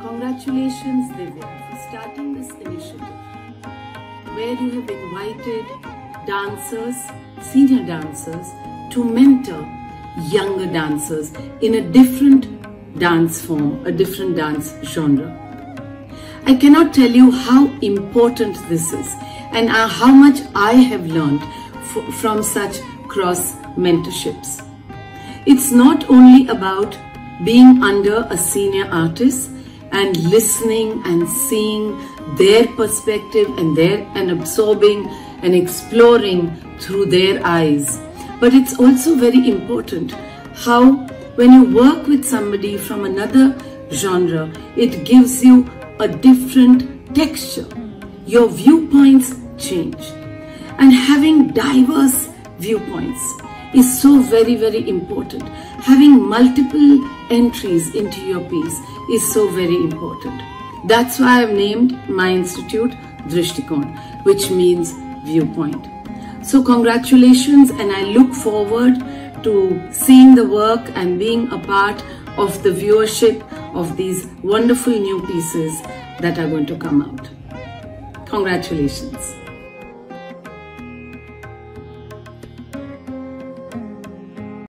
Congratulations, Divya, for starting this initiative where you have invited dancers, senior dancers, to mentor younger dancers in a different dance form, a different dance genre. I cannot tell you how important this is and uh, how much I have learned from such cross mentorships. It's not only about being under a senior artist and listening and seeing their perspective and their and absorbing and exploring through their eyes. But it's also very important how when you work with somebody from another genre, it gives you a different texture. Your viewpoints change. And having diverse viewpoints is so very, very important. Having multiple entries into your piece is so very important. That's why I've named my institute Drishtikon, which means viewpoint. So congratulations and I look forward to seeing the work and being a part of the viewership of these wonderful new pieces that are going to come out. Congratulations.